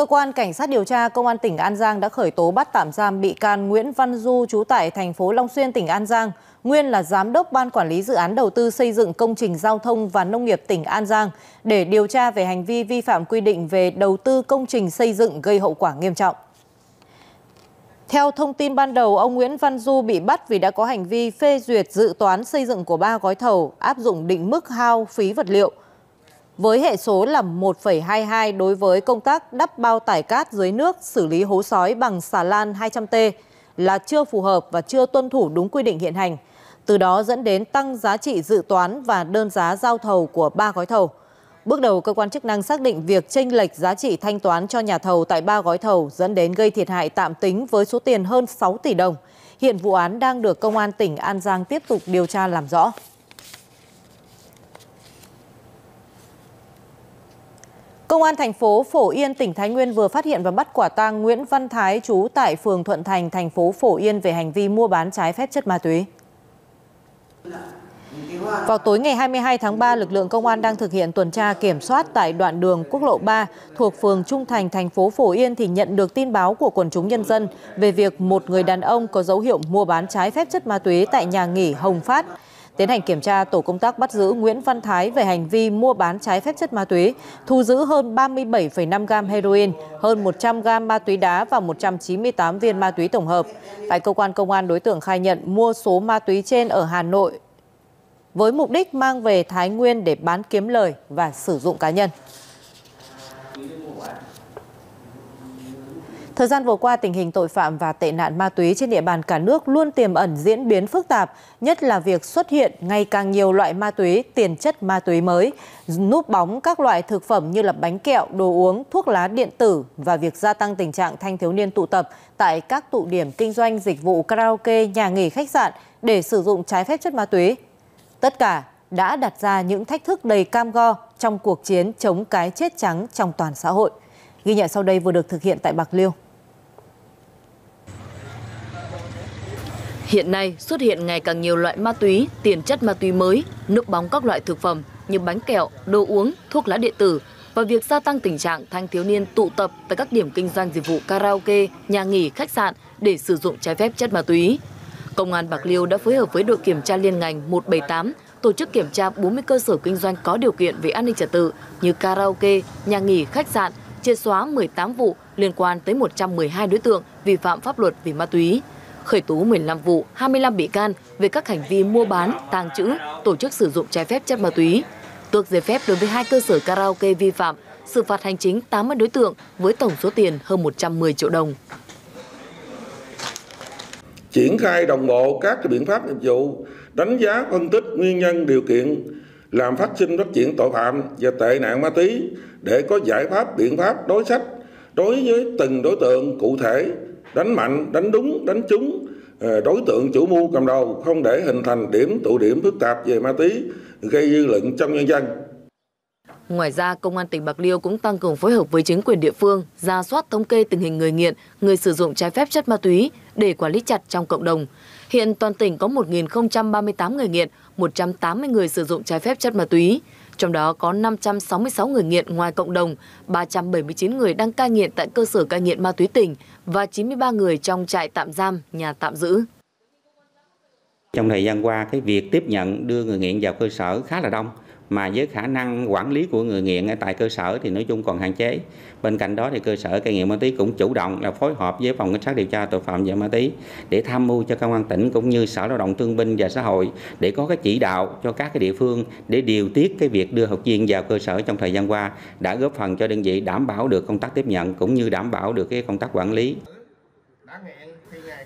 Cơ quan Cảnh sát điều tra Công an tỉnh An Giang đã khởi tố bắt tạm giam bị can Nguyễn Văn Du trú tại thành phố Long Xuyên, tỉnh An Giang, nguyên là Giám đốc Ban Quản lý Dự án Đầu tư xây dựng công trình giao thông và nông nghiệp tỉnh An Giang để điều tra về hành vi vi phạm quy định về đầu tư công trình xây dựng gây hậu quả nghiêm trọng. Theo thông tin ban đầu, ông Nguyễn Văn Du bị bắt vì đã có hành vi phê duyệt dự toán xây dựng của ba gói thầu áp dụng định mức hao phí vật liệu với hệ số là 1,22 đối với công tác đắp bao tải cát dưới nước xử lý hố sói bằng xà lan 200T là chưa phù hợp và chưa tuân thủ đúng quy định hiện hành. Từ đó dẫn đến tăng giá trị dự toán và đơn giá giao thầu của ba gói thầu. Bước đầu, cơ quan chức năng xác định việc tranh lệch giá trị thanh toán cho nhà thầu tại ba gói thầu dẫn đến gây thiệt hại tạm tính với số tiền hơn sáu tỷ đồng. Hiện vụ án đang được Công an tỉnh An Giang tiếp tục điều tra làm rõ. Công an thành phố Phổ Yên, tỉnh Thái Nguyên vừa phát hiện và bắt quả tang Nguyễn Văn Thái trú tại phường Thuận Thành, thành phố Phổ Yên về hành vi mua bán trái phép chất ma túy. Vào tối ngày 22 tháng 3, lực lượng công an đang thực hiện tuần tra kiểm soát tại đoạn đường quốc lộ 3 thuộc phường Trung Thành, thành phố Phổ Yên thì nhận được tin báo của quần chúng nhân dân về việc một người đàn ông có dấu hiệu mua bán trái phép chất ma túy tại nhà nghỉ Hồng Phát. Tiến hành kiểm tra, tổ công tác bắt giữ Nguyễn Văn Thái về hành vi mua bán trái phép chất ma túy, thu giữ hơn 37,5 gam heroin, hơn 100 gam ma túy đá và 198 viên ma túy tổng hợp. Tại cơ quan công an, đối tượng khai nhận mua số ma túy trên ở Hà Nội với mục đích mang về Thái Nguyên để bán kiếm lời và sử dụng cá nhân. Thời gian vừa qua, tình hình tội phạm và tệ nạn ma túy trên địa bàn cả nước luôn tiềm ẩn diễn biến phức tạp, nhất là việc xuất hiện ngày càng nhiều loại ma túy, tiền chất ma túy mới, núp bóng các loại thực phẩm như là bánh kẹo, đồ uống, thuốc lá điện tử và việc gia tăng tình trạng thanh thiếu niên tụ tập tại các tụ điểm kinh doanh dịch vụ karaoke, nhà nghỉ, khách sạn để sử dụng trái phép chất ma túy. Tất cả đã đặt ra những thách thức đầy cam go trong cuộc chiến chống cái chết trắng trong toàn xã hội. Ghi nhận sau đây vừa được thực hiện tại Bạc Liêu. Hiện nay xuất hiện ngày càng nhiều loại ma túy, tiền chất ma túy mới, núp bóng các loại thực phẩm như bánh kẹo, đồ uống, thuốc lá điện tử và việc gia tăng tình trạng thanh thiếu niên tụ tập tại các điểm kinh doanh dịch vụ karaoke, nhà nghỉ, khách sạn để sử dụng trái phép chất ma túy. Công an Bạc Liêu đã phối hợp với đội kiểm tra liên ngành 178 tổ chức kiểm tra 40 cơ sở kinh doanh có điều kiện về an ninh trật tự như karaoke, nhà nghỉ, khách sạn, triệt xóa 18 vụ liên quan tới 112 đối tượng vi phạm pháp luật về ma túy khởi tố 15 vụ, 25 bị can về các hành vi mua bán, tàng trữ, tổ chức sử dụng trái phép chất ma túy, tước giấy phép đối với hai cơ sở karaoke vi phạm, xử phạt hành chính 80 đối tượng với tổng số tiền hơn 110 triệu đồng. Triển khai đồng bộ các biện pháp nghiệp vụ, đánh giá phân tích nguyên nhân điều kiện làm phát sinh phát triển tội phạm và tệ nạn ma túy để có giải pháp biện pháp đối sách đối với từng đối tượng cụ thể đánh mạnh đánh đúng đánh trúng ờ, đối tượng chủ mưu cầm đầu không để hình thành điểm tụ điểm phức tạp về ma túy gây dư luận trong nhân dân Ngoài ra, Công an tỉnh Bạc Liêu cũng tăng cường phối hợp với chính quyền địa phương, ra soát thống kê tình hình người nghiện, người sử dụng trái phép chất ma túy để quản lý chặt trong cộng đồng. Hiện toàn tỉnh có 1.038 người nghiện, 180 người sử dụng trái phép chất ma túy. Trong đó có 566 người nghiện ngoài cộng đồng, 379 người đang cai nghiện tại cơ sở cai nghiện ma túy tỉnh và 93 người trong trại tạm giam, nhà tạm giữ. Trong thời gian qua, cái việc tiếp nhận đưa người nghiện vào cơ sở khá là đông mà với khả năng quản lý của người nghiện ở tại cơ sở thì nói chung còn hạn chế. Bên cạnh đó thì cơ sở cai nghiện ma túy cũng chủ động là phối hợp với phòng cảnh sát điều tra tội phạm về ma túy để tham mưu cho công an tỉnh cũng như sở lao động thương binh và xã hội để có cái chỉ đạo cho các cái địa phương để điều tiết cái việc đưa học viên vào cơ sở trong thời gian qua, đã góp phần cho đơn vị đảm bảo được công tác tiếp nhận cũng như đảm bảo được cái công tác quản lý.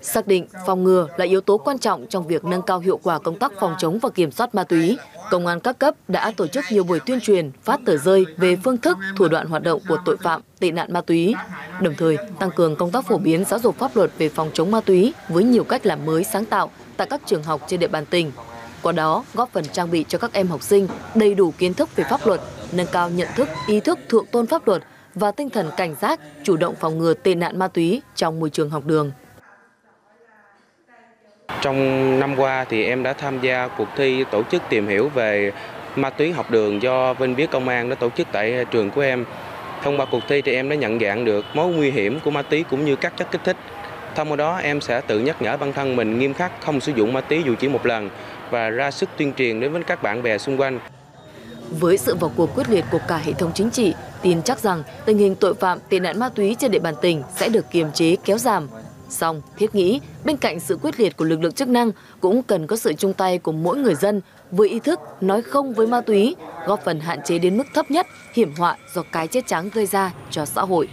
Xác định phòng ngừa là yếu tố quan trọng trong việc nâng cao hiệu quả công tác phòng chống và kiểm soát ma túy. Công an các cấp đã tổ chức nhiều buổi tuyên truyền, phát tờ rơi về phương thức, thủ đoạn hoạt động của tội phạm, tệ nạn ma túy, đồng thời tăng cường công tác phổ biến giáo dục pháp luật về phòng chống ma túy với nhiều cách làm mới sáng tạo tại các trường học trên địa bàn tỉnh. Qua đó, góp phần trang bị cho các em học sinh đầy đủ kiến thức về pháp luật, nâng cao nhận thức, ý thức thượng tôn pháp luật và tinh thần cảnh giác, chủ động phòng ngừa tệ nạn ma túy trong môi trường học đường. Trong năm qua thì em đã tham gia cuộc thi tổ chức tìm hiểu về ma túy học đường do Vinh Biết Công an đã tổ chức tại trường của em. Thông qua cuộc thi thì em đã nhận dạng được mối nguy hiểm của ma túy cũng như các chất kích thích. Thông qua đó em sẽ tự nhắc nhở bản thân mình nghiêm khắc không sử dụng ma túy dù chỉ một lần và ra sức tuyên truyền đến với các bạn bè xung quanh. Với sự vào cuộc quyết liệt của cả hệ thống chính trị, tin chắc rằng tình hình tội phạm tệ nạn ma túy trên địa bàn tỉnh sẽ được kiềm chế kéo giảm. Song, thiết nghĩ, bên cạnh sự quyết liệt của lực lượng chức năng cũng cần có sự chung tay của mỗi người dân với ý thức nói không với ma túy, góp phần hạn chế đến mức thấp nhất hiểm họa do cái chết trắng gây ra cho xã hội.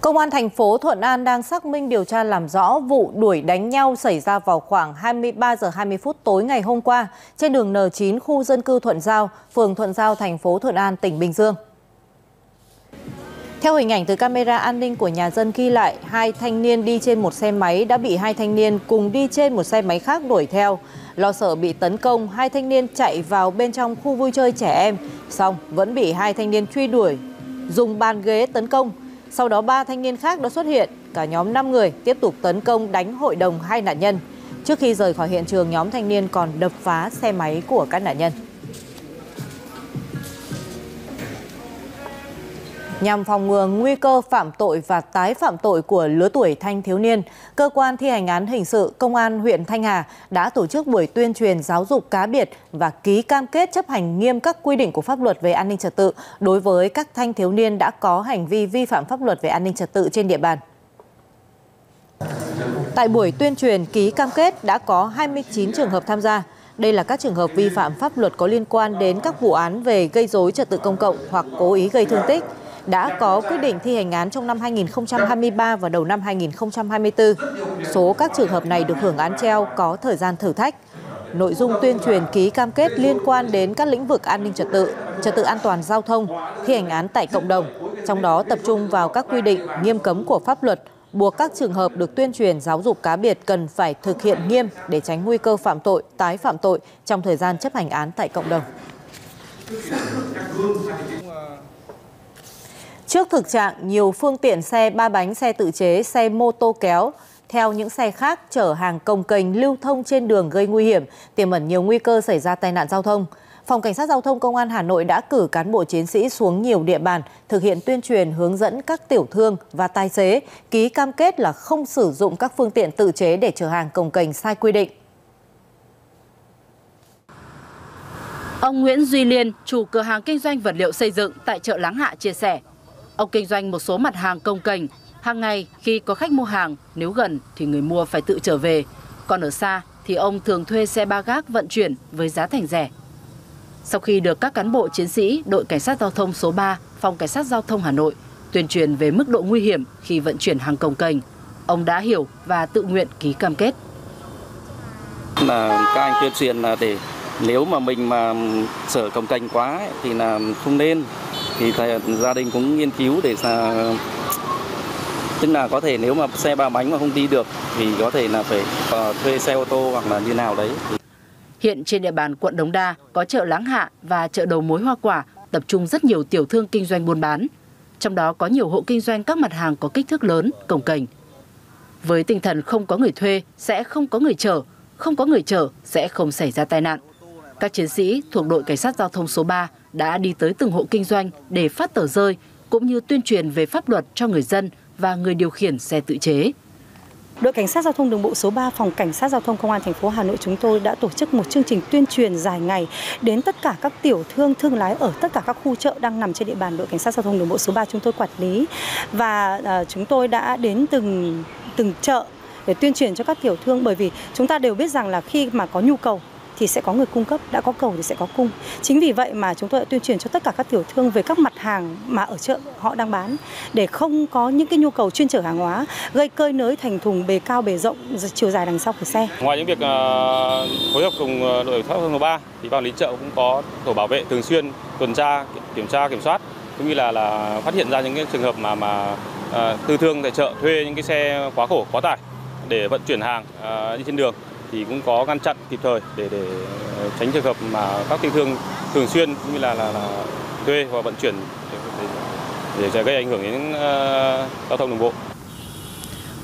Công an thành phố Thuận An đang xác minh điều tra làm rõ vụ đuổi đánh nhau xảy ra vào khoảng 23 giờ 20 phút tối ngày hôm qua trên đường N9 khu dân cư Thuận Giao, phường Thuận Giao, thành phố Thuận An, tỉnh Bình Dương. Theo hình ảnh từ camera an ninh của nhà dân ghi lại, hai thanh niên đi trên một xe máy đã bị hai thanh niên cùng đi trên một xe máy khác đuổi theo. Lo sợ bị tấn công, hai thanh niên chạy vào bên trong khu vui chơi trẻ em, xong vẫn bị hai thanh niên truy đuổi, dùng bàn ghế tấn công. Sau đó ba thanh niên khác đã xuất hiện, cả nhóm 5 người tiếp tục tấn công đánh hội đồng hai nạn nhân. Trước khi rời khỏi hiện trường, nhóm thanh niên còn đập phá xe máy của các nạn nhân. Nhằm phòng ngừa nguy cơ phạm tội và tái phạm tội của lứa tuổi thanh thiếu niên, cơ quan thi hành án hình sự công an huyện Thanh Hà đã tổ chức buổi tuyên truyền giáo dục cá biệt và ký cam kết chấp hành nghiêm các quy định của pháp luật về an ninh trật tự đối với các thanh thiếu niên đã có hành vi vi phạm pháp luật về an ninh trật tự trên địa bàn. Tại buổi tuyên truyền ký cam kết đã có 29 trường hợp tham gia. Đây là các trường hợp vi phạm pháp luật có liên quan đến các vụ án về gây dối trật tự công cộng hoặc cố ý gây thương tích đã có quyết định thi hành án trong năm 2023 và đầu năm 2024. Số các trường hợp này được hưởng án treo có thời gian thử thách. Nội dung tuyên truyền ký cam kết liên quan đến các lĩnh vực an ninh trật tự, trật tự an toàn giao thông, thi hành án tại cộng đồng, trong đó tập trung vào các quy định nghiêm cấm của pháp luật, buộc các trường hợp được tuyên truyền giáo dục cá biệt cần phải thực hiện nghiêm để tránh nguy cơ phạm tội, tái phạm tội trong thời gian chấp hành án tại cộng đồng. Trước thực trạng nhiều phương tiện xe ba bánh, xe tự chế, xe mô tô kéo theo những xe khác chở hàng công kênh lưu thông trên đường gây nguy hiểm, tiềm ẩn nhiều nguy cơ xảy ra tai nạn giao thông. Phòng Cảnh sát Giao thông Công an Hà Nội đã cử cán bộ chiến sĩ xuống nhiều địa bàn, thực hiện tuyên truyền hướng dẫn các tiểu thương và tài xế ký cam kết là không sử dụng các phương tiện tự chế để chở hàng công kênh sai quy định. Ông Nguyễn Duy Liên, chủ cửa hàng kinh doanh vật liệu xây dựng tại chợ Láng Hạ chia sẻ, Ông kinh doanh một số mặt hàng công cành, Hàng ngày khi có khách mua hàng, nếu gần thì người mua phải tự trở về. Còn ở xa thì ông thường thuê xe ba gác vận chuyển với giá thành rẻ. Sau khi được các cán bộ chiến sĩ đội cảnh sát giao thông số 3, phòng cảnh sát giao thông Hà Nội tuyên truyền về mức độ nguy hiểm khi vận chuyển hàng công cành, ông đã hiểu và tự nguyện ký cam kết. Là các anh tuyên truyền là để nếu mà mình mà sở công cành quá ấy, thì là không nên thì thầy, gia đình cũng nghiên cứu để là tức là có thể nếu mà xe ba bánh mà không đi được thì có thể là phải uh, thuê xe ô tô hoặc là như nào đấy. Hiện trên địa bàn quận Đống Đa có chợ Láng Hạ và chợ đầu mối hoa quả tập trung rất nhiều tiểu thương kinh doanh buôn bán. Trong đó có nhiều hộ kinh doanh các mặt hàng có kích thước lớn, cồng kềnh. Với tinh thần không có người thuê sẽ không có người chở, không có người chở sẽ không xảy ra tai nạn. Các chiến sĩ thuộc đội cảnh sát giao thông số 3 đã đi tới từng hộ kinh doanh để phát tờ rơi cũng như tuyên truyền về pháp luật cho người dân và người điều khiển xe tự chế. Đội cảnh sát giao thông đường bộ số 3 phòng cảnh sát giao thông công an thành phố Hà Nội chúng tôi đã tổ chức một chương trình tuyên truyền dài ngày đến tất cả các tiểu thương thương lái ở tất cả các khu chợ đang nằm trên địa bàn đội cảnh sát giao thông đường bộ số 3 chúng tôi quản lý và uh, chúng tôi đã đến từng từng chợ để tuyên truyền cho các tiểu thương bởi vì chúng ta đều biết rằng là khi mà có nhu cầu thì sẽ có người cung cấp, đã có cầu thì sẽ có cung. Chính vì vậy mà chúng tôi đã tuyên truyền cho tất cả các tiểu thương về các mặt hàng mà ở chợ họ đang bán để không có những cái nhu cầu chuyên chở hàng hóa gây cơi nới thành thùng bề cao bề rộng chiều dài đằng sau của xe. Ngoài những việc ờ, phối hợp cùng ờ, đội thoát thông số 3 thì ban lý chợ cũng có tổ bảo vệ thường xuyên tuần tra kiểm tra kiểm soát cũng như là là phát hiện ra những cái trường hợp mà mà ờ, tư thương tại chợ thuê những cái xe quá khổ quá tải để vận chuyển hàng đi trên đường thì cũng có ngăn chặn kịp thời để để ờ, tránh trường hợp mà các tiểu thương thường xuyên cũng như là, là, là thuê và vận chuyển để, để gây ảnh hưởng đến uh, giao thông đường bộ.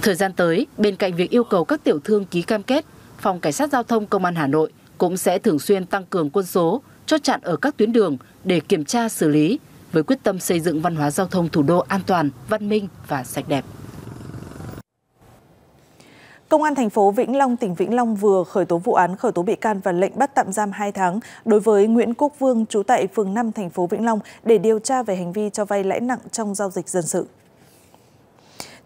Thời gian tới, bên cạnh việc yêu cầu các tiểu thương ký cam kết, Phòng Cảnh sát Giao thông Công an Hà Nội cũng sẽ thường xuyên tăng cường quân số, chốt chặn ở các tuyến đường để kiểm tra xử lý với quyết tâm xây dựng văn hóa giao thông thủ đô an toàn, văn minh và sạch đẹp. Công an thành phố Vĩnh Long, tỉnh Vĩnh Long vừa khởi tố vụ án khởi tố bị can và lệnh bắt tạm giam 2 tháng đối với Nguyễn Quốc Vương, trú tại phường 5 thành phố Vĩnh Long để điều tra về hành vi cho vay lãi nặng trong giao dịch dân sự.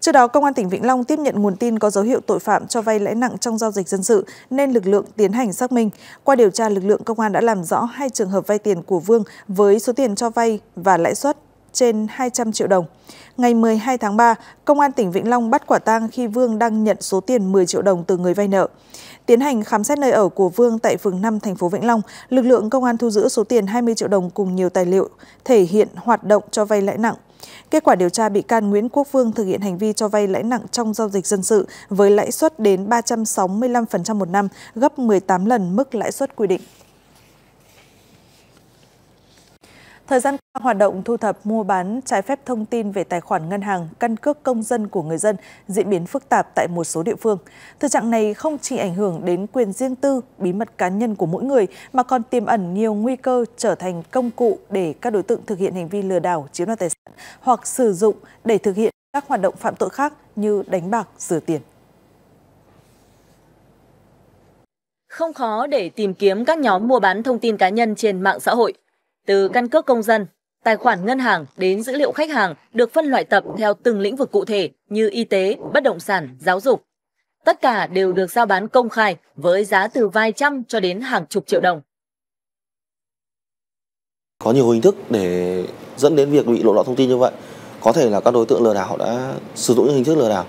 Trước đó, Công an tỉnh Vĩnh Long tiếp nhận nguồn tin có dấu hiệu tội phạm cho vay lãi nặng trong giao dịch dân sự nên lực lượng tiến hành xác minh. Qua điều tra, lực lượng công an đã làm rõ hai trường hợp vay tiền của Vương với số tiền cho vay và lãi suất trên 200 triệu đồng. Ngày 12 tháng 3, Công an tỉnh Vĩnh Long bắt quả tang khi Vương đang nhận số tiền 10 triệu đồng từ người vay nợ. Tiến hành khám xét nơi ở của Vương tại phường 5 thành phố Vĩnh Long, lực lượng công an thu giữ số tiền 20 triệu đồng cùng nhiều tài liệu thể hiện hoạt động cho vay lãi nặng. Kết quả điều tra bị can Nguyễn Quốc Vương thực hiện hành vi cho vay lãi nặng trong giao dịch dân sự với lãi suất đến 365% một năm, gấp 18 lần mức lãi suất quy định. Thời gian qua, hoạt động thu thập mua bán trái phép thông tin về tài khoản ngân hàng, căn cước công dân của người dân diễn biến phức tạp tại một số địa phương. Thực trạng này không chỉ ảnh hưởng đến quyền riêng tư, bí mật cá nhân của mỗi người mà còn tiềm ẩn nhiều nguy cơ trở thành công cụ để các đối tượng thực hiện hành vi lừa đảo, chiếm đoạt tài sản hoặc sử dụng để thực hiện các hoạt động phạm tội khác như đánh bạc, rửa tiền. Không khó để tìm kiếm các nhóm mua bán thông tin cá nhân trên mạng xã hội. Từ căn cước công dân, tài khoản ngân hàng đến dữ liệu khách hàng được phân loại tập theo từng lĩnh vực cụ thể như y tế, bất động sản, giáo dục. Tất cả đều được giao bán công khai với giá từ vài trăm cho đến hàng chục triệu đồng. Có nhiều hình thức để dẫn đến việc bị lộ lọt thông tin như vậy. Có thể là các đối tượng lừa đảo đã sử dụng những hình thức lừa đảo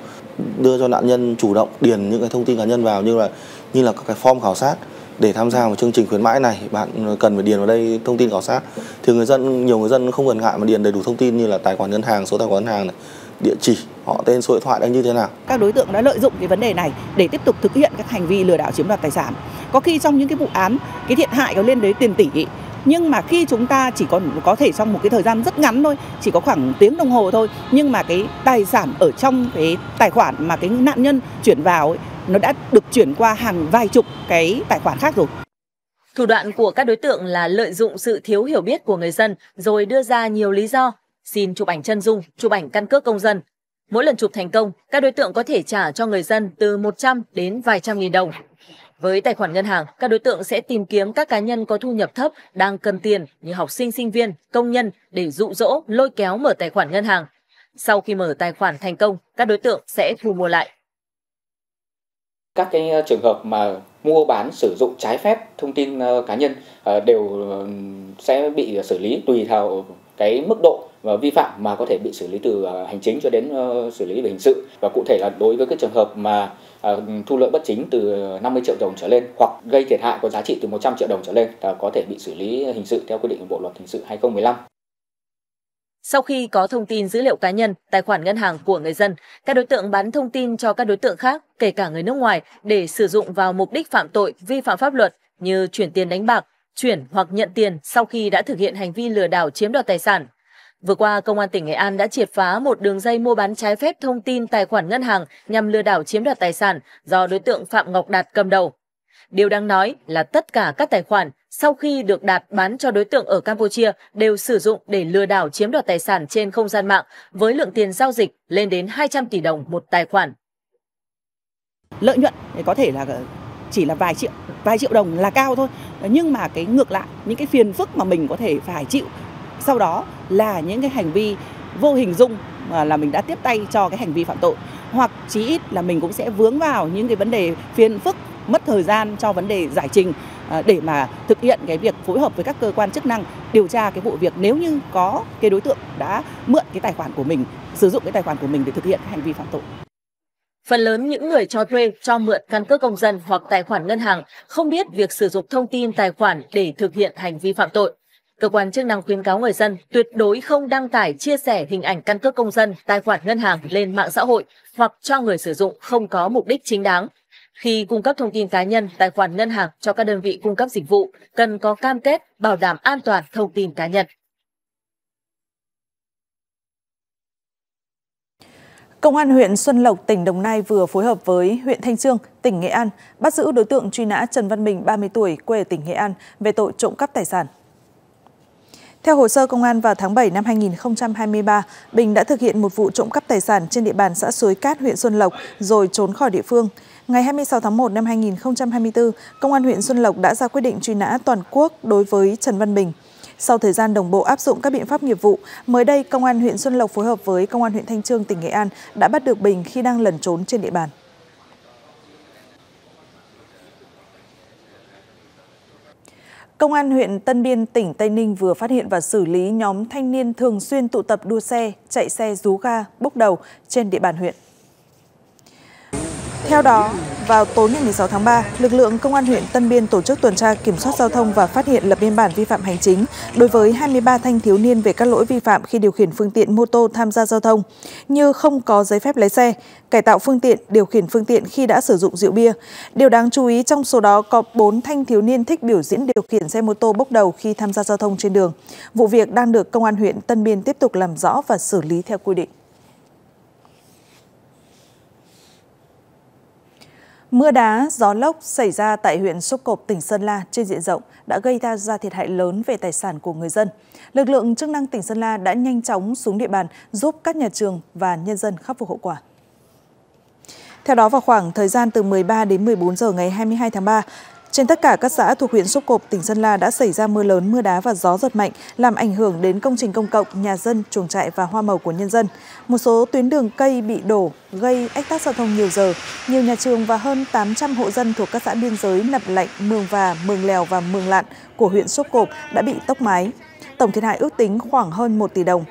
đưa cho nạn nhân chủ động điền những cái thông tin cá nhân vào như là như là các cái form khảo sát để tham gia vào chương trình khuyến mãi này bạn cần phải điền vào đây thông tin khảo sát. Thì người dân nhiều người dân không cần ngại mà điền đầy đủ thông tin như là tài khoản ngân hàng số tài khoản ngân hàng này địa chỉ họ tên số điện thoại đang như thế nào. Các đối tượng đã lợi dụng cái vấn đề này để tiếp tục thực hiện các hành vi lừa đảo chiếm đoạt tài sản. Có khi trong những cái vụ án cái thiệt hại có lên đến tiền tỷ nhưng mà khi chúng ta chỉ còn có thể trong một cái thời gian rất ngắn thôi chỉ có khoảng tiếng đồng hồ thôi nhưng mà cái tài sản ở trong cái tài khoản mà cái nạn nhân chuyển vào ấy, nó đã được chuyển qua hàng vài chục cái tài khoản khác rồi. Thủ đoạn của các đối tượng là lợi dụng sự thiếu hiểu biết của người dân rồi đưa ra nhiều lý do, xin chụp ảnh chân dung, chụp ảnh căn cước công dân. Mỗi lần chụp thành công, các đối tượng có thể trả cho người dân từ 100 đến vài trăm nghìn đồng. Với tài khoản ngân hàng, các đối tượng sẽ tìm kiếm các cá nhân có thu nhập thấp đang cần tiền như học sinh, sinh viên, công nhân để dụ dỗ, lôi kéo mở tài khoản ngân hàng. Sau khi mở tài khoản thành công, các đối tượng sẽ thu mua lại các cái ờ, trường hợp mà mua bán sử dụng trái phép thông tin ờ, cá nhân ờ, đều sẽ bị xử lý tùy theo cái mức độ và vi phạm mà có thể bị xử lý từ hành chính cho đến xử lý về hình sự và cụ thể là đối với cái trường hợp mà thu lợi bất chính từ 50 triệu đồng trở lên hoặc gây thiệt hại có giá trị từ 100 triệu đồng trở lên là có thể bị xử lý hình sự theo quy định của Bộ luật hình sự 2015. Sau khi có thông tin dữ liệu cá nhân, tài khoản ngân hàng của người dân, các đối tượng bán thông tin cho các đối tượng khác, kể cả người nước ngoài, để sử dụng vào mục đích phạm tội, vi phạm pháp luật như chuyển tiền đánh bạc, chuyển hoặc nhận tiền sau khi đã thực hiện hành vi lừa đảo chiếm đoạt tài sản. Vừa qua, Công an tỉnh Nghệ An đã triệt phá một đường dây mua bán trái phép thông tin tài khoản ngân hàng nhằm lừa đảo chiếm đoạt tài sản do đối tượng Phạm Ngọc Đạt cầm đầu. Điều đáng nói là tất cả các tài khoản sau khi được Đạt bán cho đối tượng ở Campuchia đều sử dụng để lừa đảo chiếm đoạt tài sản trên không gian mạng với lượng tiền giao dịch lên đến 200 tỷ đồng một tài khoản. Lợi nhuận thì có thể là chỉ là vài triệu, vài triệu đồng là cao thôi. Nhưng mà cái ngược lại, những cái phiền phức mà mình có thể phải chịu sau đó là những cái hành vi vô hình dung mà là mình đã tiếp tay cho cái hành vi phạm tội hoặc chí ít là mình cũng sẽ vướng vào những cái vấn đề phiền phức mất thời gian cho vấn đề giải trình à, để mà thực hiện cái việc phối hợp với các cơ quan chức năng điều tra cái vụ việc nếu như có cái đối tượng đã mượn cái tài khoản của mình sử dụng cái tài khoản của mình để thực hiện hành vi phạm tội. Phần lớn những người cho thuê, cho mượn căn cước công dân hoặc tài khoản ngân hàng không biết việc sử dụng thông tin tài khoản để thực hiện hành vi phạm tội. Cơ quan chức năng khuyến cáo người dân tuyệt đối không đăng tải chia sẻ hình ảnh căn cước công dân, tài khoản ngân hàng lên mạng xã hội hoặc cho người sử dụng không có mục đích chính đáng. Khi cung cấp thông tin cá nhân, tài khoản ngân hàng cho các đơn vị cung cấp dịch vụ, cần có cam kết bảo đảm an toàn thông tin cá nhân. Công an huyện Xuân Lộc, tỉnh Đồng Nai vừa phối hợp với huyện Thanh Trương, tỉnh Nghệ An, bắt giữ đối tượng truy nã Trần Văn Bình, 30 tuổi, quê ở tỉnh Nghệ An, về tội trộm cắp tài sản. Theo hồ sơ công an vào tháng 7 năm 2023, Bình đã thực hiện một vụ trộm cắp tài sản trên địa bàn xã Suối Cát, huyện Xuân Lộc rồi trốn khỏi địa phương. Ngày 26 tháng 1 năm 2024, Công an huyện Xuân Lộc đã ra quyết định truy nã toàn quốc đối với Trần Văn Bình. Sau thời gian đồng bộ áp dụng các biện pháp nghiệp vụ, mới đây Công an huyện Xuân Lộc phối hợp với Công an huyện Thanh Trương, tỉnh Nghệ An đã bắt được Bình khi đang lẩn trốn trên địa bàn. Công an huyện Tân Biên, tỉnh Tây Ninh vừa phát hiện và xử lý nhóm thanh niên thường xuyên tụ tập đua xe, chạy xe rú ga, bốc đầu trên địa bàn huyện. Theo đó, vào tối ngày 16 tháng 3, lực lượng công an huyện Tân Biên tổ chức tuần tra kiểm soát giao thông và phát hiện lập biên bản vi phạm hành chính đối với 23 thanh thiếu niên về các lỗi vi phạm khi điều khiển phương tiện mô tô tham gia giao thông như không có giấy phép lái xe, cải tạo phương tiện, điều khiển phương tiện khi đã sử dụng rượu bia. Điều đáng chú ý trong số đó có 4 thanh thiếu niên thích biểu diễn điều khiển xe mô tô bốc đầu khi tham gia giao thông trên đường. Vụ việc đang được công an huyện Tân Biên tiếp tục làm rõ và xử lý theo quy định. Mưa đá, gió lốc xảy ra tại huyện Sốp Cộp, tỉnh Sơn La trên diện rộng đã gây ra ra thiệt hại lớn về tài sản của người dân. Lực lượng chức năng tỉnh Sơn La đã nhanh chóng xuống địa bàn giúp các nhà trường và nhân dân khắc phục hậu quả. Theo đó, vào khoảng thời gian từ 13 đến 14 giờ ngày 22 tháng 3, trên tất cả các xã thuộc huyện Sốp Cộp, tỉnh Sơn La đã xảy ra mưa lớn, mưa đá và gió giật mạnh, làm ảnh hưởng đến công trình công cộng, nhà dân, chuồng trại và hoa màu của nhân dân. Một số tuyến đường cây bị đổ, gây ách tắc giao thông nhiều giờ. Nhiều nhà trường và hơn 800 hộ dân thuộc các xã biên giới Nập Lạnh, Mường Và, Mường Lèo và Mường Lạn của huyện Sốp Cộp đã bị tốc mái. Tổng thiệt hại ước tính khoảng hơn 1 tỷ đồng.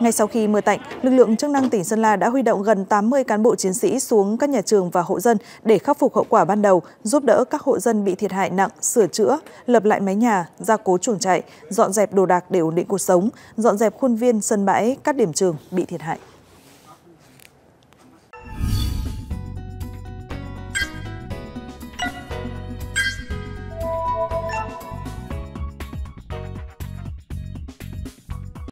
Ngay sau khi mưa tạnh, lực lượng chức năng tỉnh Sơn La đã huy động gần 80 cán bộ chiến sĩ xuống các nhà trường và hộ dân để khắc phục hậu quả ban đầu, giúp đỡ các hộ dân bị thiệt hại nặng, sửa chữa, lập lại mái nhà, gia cố chuồng trại, dọn dẹp đồ đạc để ổn định cuộc sống, dọn dẹp khuôn viên, sân bãi, các điểm trường bị thiệt hại.